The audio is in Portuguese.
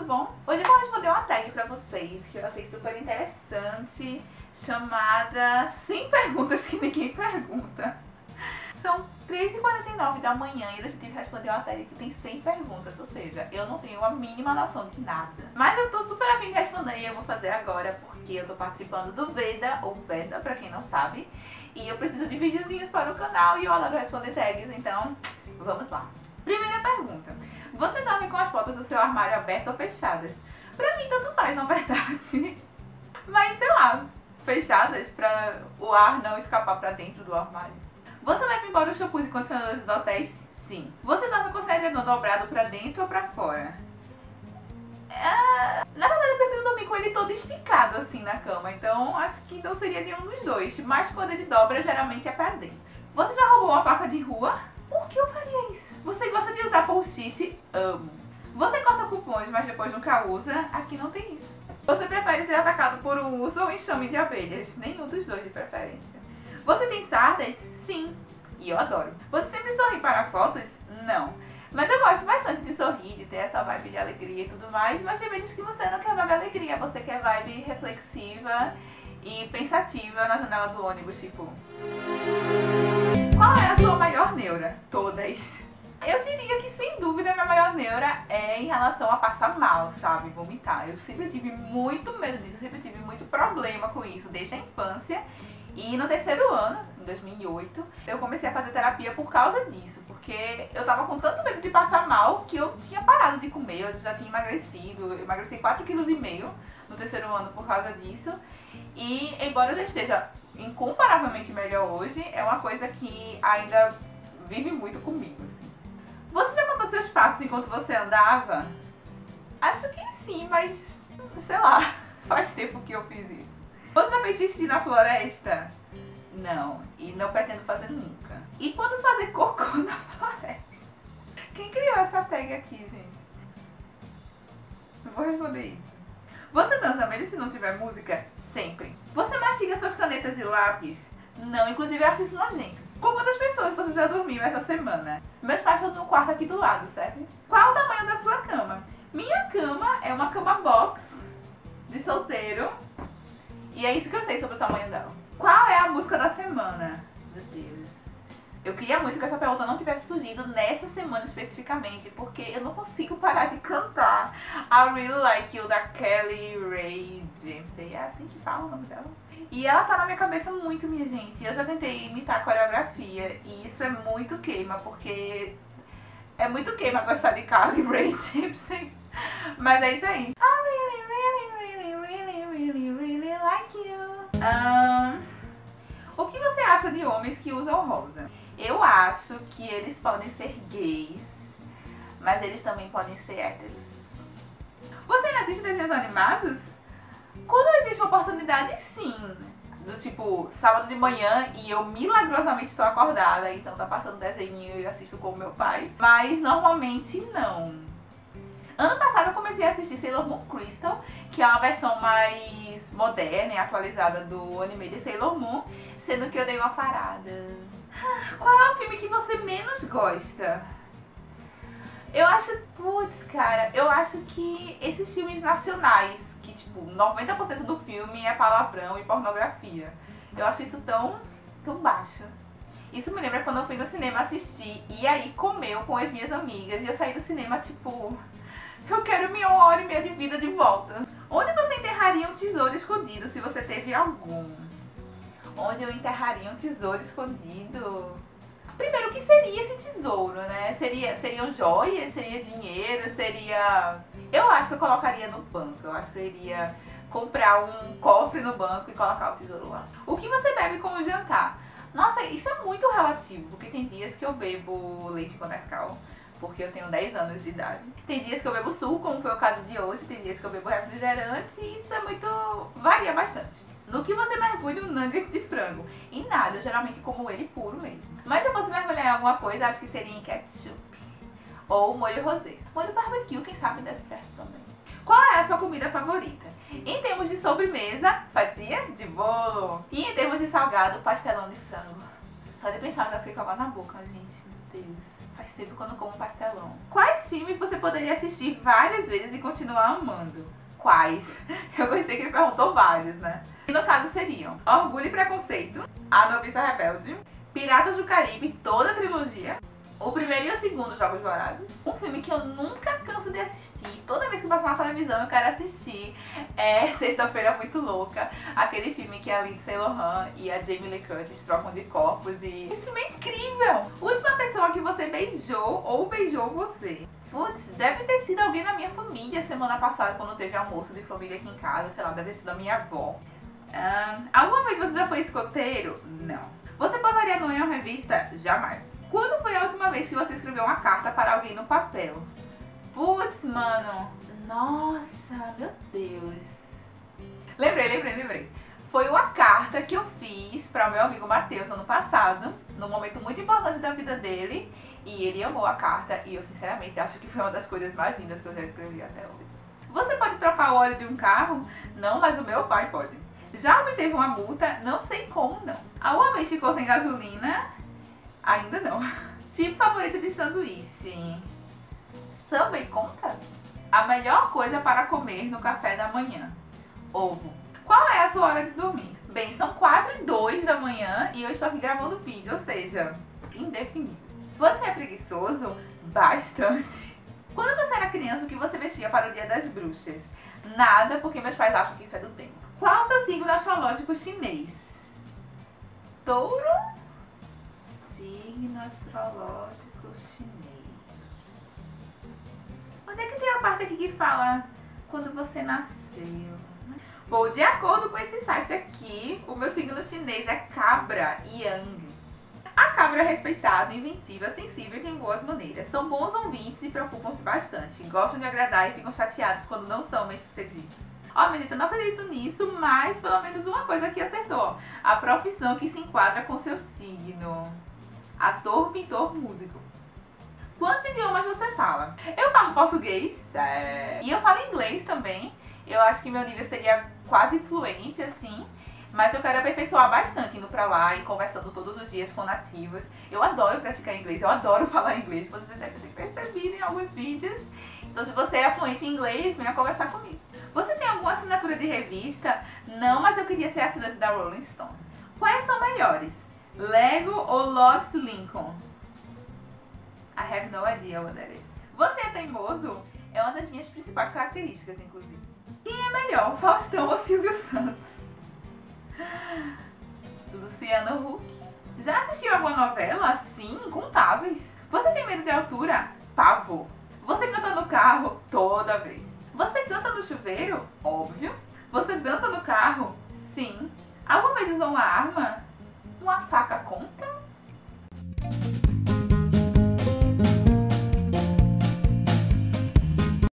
tudo bom? Hoje eu vou responder uma tag pra vocês que eu achei super interessante, chamada 100 perguntas que ninguém pergunta. São 3h49 da manhã e eu decidi responder uma tag que tem 100 perguntas, ou seja, eu não tenho a mínima noção de nada. Mas eu tô super afim de responder e eu vou fazer agora porque eu tô participando do Veda, ou Veda pra quem não sabe, e eu preciso de videozinhos para o canal e eu adoro responder tags, então vamos lá. Primeira pergunta. Você dorme com as portas do seu armário abertas ou fechadas? Pra mim tanto faz, na verdade. Mas sei lá, fechadas pra o ar não escapar pra dentro do armário. Você leva embora os shampoos e condicionadores dos hotéis? Sim. Você dorme com o edredom dobrado pra dentro ou pra fora? É... Na verdade, eu prefiro dormir com ele todo esticado assim na cama, então acho que não seria nenhum dos dois. Mas quando ele dobra, geralmente é pra dentro. Você já roubou uma placa de rua? Eu faria isso? Você gosta de usar post-it? Amo. Você corta cupons, mas depois nunca usa? Aqui não tem isso. Você prefere ser atacado por um urso ou enxame de abelhas? Nenhum dos dois de preferência. Você tem sardas? Sim. E eu adoro. Você sempre sorri para fotos? Não. Mas eu gosto bastante de sorrir, de ter essa vibe de alegria e tudo mais, mas tem vezes que você não quer vibe alegria, você quer vibe reflexiva e pensativa na janela do ônibus, tipo... Qual é a sua maior neura? Todas. Eu diria que sem dúvida minha maior neura é em relação a passar mal, sabe? Vomitar. Eu sempre tive muito medo disso, eu sempre tive muito problema com isso desde a infância. E no terceiro ano, em 2008, eu comecei a fazer terapia por causa disso, porque eu tava com tanto medo de passar mal que eu tinha parado de comer, eu já tinha emagrecido, eu emagreci 4,5 kg no terceiro ano por causa disso. E embora já esteja incomparavelmente melhor hoje, é uma coisa que ainda vive muito comigo. Assim. Você já contou seus passos enquanto você andava? Acho que sim, mas sei lá, faz tempo que eu fiz isso. Você já fez xixi na floresta? Não, e não pretendo fazer nunca. E quando fazer cocô na floresta? Quem criou essa tag aqui, gente? Eu vou responder isso. Você dança mesmo se não tiver música? Sempre. Você mastiga suas canetas e lápis? Não, inclusive eu acho isso nojento. Com quantas pessoas você já dormiu essa semana? Meus pais estão no quarto aqui do lado, certo? Qual o tamanho da sua cama? Minha cama é uma cama box de solteiro. E é isso que eu sei sobre o tamanho dela. Qual é a música da semana? Meu Deus. Eu queria muito que essa pergunta não tivesse surgido nessa semana especificamente, porque eu não consigo parar de cantar I Really Like You da Kelly Ray James. É assim que fala o nome dela. E ela tá na minha cabeça muito, minha gente. Eu já tentei imitar a coreografia e isso é muito queima, porque é muito queima gostar de Carly Ray Jepsen. Mas é isso aí. I really, really, really, really, really, really like you. Um, o que você acha de homens que usam rosa? Eu acho que eles podem ser gays, mas eles também podem ser héteros. Você ainda assiste desenhos animados? Quando existe uma oportunidade, sim. Do tipo, sábado de manhã e eu milagrosamente estou acordada, então tá passando desenho e assisto com o meu pai. Mas normalmente não. Ano passado eu comecei a assistir Sailor Moon Crystal, que é uma versão mais moderna e atualizada do anime de Sailor Moon, sendo que eu dei uma parada. Qual é o filme que você menos gosta? Eu acho, putz, cara, eu acho que esses filmes nacionais, que tipo, 90% do filme é palavrão e pornografia. Eu acho isso tão, tão baixo. Isso me lembra quando eu fui no cinema assistir e aí comeu com as minhas amigas e eu saí do cinema tipo, eu quero minha hora e meia de vida de volta. Onde você enterraria um tesouro escondido se você teve algum? Onde eu enterraria um tesouro escondido? Primeiro, o que seria esse tesouro, né? Seria, seriam joias? Seria dinheiro? Seria... Eu acho que eu colocaria no banco. Eu acho que eu iria comprar um cofre no banco e colocar o tesouro lá. O que você bebe com o jantar? Nossa, isso é muito relativo, porque tem dias que eu bebo leite com Nescau, porque eu tenho 10 anos de idade. Tem dias que eu bebo suco, como foi o caso de hoje, tem dias que eu bebo refrigerante, isso é muito... varia bastante. No que você mergulha um nugget de frango? Em nada, eu geralmente como ele puro mesmo. Mas se eu fosse mergulhar em alguma coisa, acho que seria em ketchup. Ou molho rosé. Molho barbecue, quem sabe desse certo também. Qual é a sua comida favorita? Em termos de sobremesa, fatia de bolo. E em termos de salgado, pastelão de frango. Só de pensar já fica lá na boca, gente. Meu Deus. faz tempo que eu não como pastelão. Quais filmes você poderia assistir várias vezes e continuar amando? Quais? Eu gostei que ele perguntou vários, né? E no caso seriam Orgulho e Preconceito, A Noviça Rebelde, Piratas do Caribe, toda a trilogia, o primeiro e o segundo Jogos Vorazes. Um filme que eu nunca canso de assistir. Toda vez que passa na televisão eu quero assistir. É Sexta-feira Muito Louca. Aquele filme que a Lindsay Lohan e a Jamie Lee Curtis trocam de corpos. E esse filme é incrível! Última pessoa que você beijou ou beijou você. Putz, deve ter sido alguém na minha família semana passada quando teve almoço de família aqui em casa. Sei lá, deve ter sido a minha avó. Um, alguma vez você já foi escoteiro? Não. Você podaria não em uma revista? Jamais. Quando foi a última vez que você escreveu uma carta para alguém no papel? Putz, mano. Nossa, meu Deus. Lembrei, lembrei, lembrei. Foi uma carta que eu fiz para o meu amigo Matheus ano passado, num momento muito importante da vida dele. E ele amou a carta e eu sinceramente acho que foi uma das coisas mais lindas que eu já escrevi até hoje. Você pode trocar o óleo de um carro? Não, mas o meu pai pode. Já obteve uma multa? Não sei como não. Alguma vez ficou sem gasolina? Ainda não. Tipo favorito de sanduíche. Subway conta? A melhor coisa para comer no café da manhã. Ovo. Qual é a sua hora de dormir? Bem, são 4 e 2 da manhã e eu estou aqui gravando vídeo, ou seja, indefinido. Você é preguiçoso? Bastante. Quando você era criança, o que você vestia para o dia das bruxas? Nada, porque meus pais acham que isso é do tempo. Qual o seu signo astrológico chinês? Touro? signo astrológico chinês. Onde é que tem a parte aqui que fala quando você nasceu? Bom, de acordo com esse site aqui, o meu signo chinês é Cabra Yang. A cabra é respeitada, inventiva, sensível e tem boas maneiras. São bons ouvintes e preocupam-se bastante. Gostam de agradar e ficam chateados quando não são bem-sucedidos. Ó, oh, minha gente, eu não acredito nisso, mas pelo menos uma coisa aqui acertou. A profissão que se enquadra com seu signo ator, pintor, músico. Quantos idiomas você fala? Eu falo português, sério. E eu falo inglês também. Eu acho que meu nível seria quase fluente, assim. Mas eu quero aperfeiçoar bastante indo pra lá e conversando todos os dias com nativos. Eu adoro praticar inglês, eu adoro falar inglês. Vocês já ter percebido em alguns vídeos. Então, se você é fluente em inglês, venha conversar comigo. Você tem alguma assinatura de revista? Não, mas eu queria ser assinante da Rolling Stone. Quais são melhores? Lego ou Logs Lincoln? I have no idea what that is. Você é teimoso? É uma das minhas principais características, inclusive. Quem é melhor, Faustão ou Silvio Santos? Luciano Huck. Já assistiu alguma novela? Sim, incontáveis. Você tem medo de altura? Pavor. Você canta no carro? Toda vez. Você canta no chuveiro? Óbvio. Você dança no carro? Sim. Alguma vez usou uma arma? Uma faca?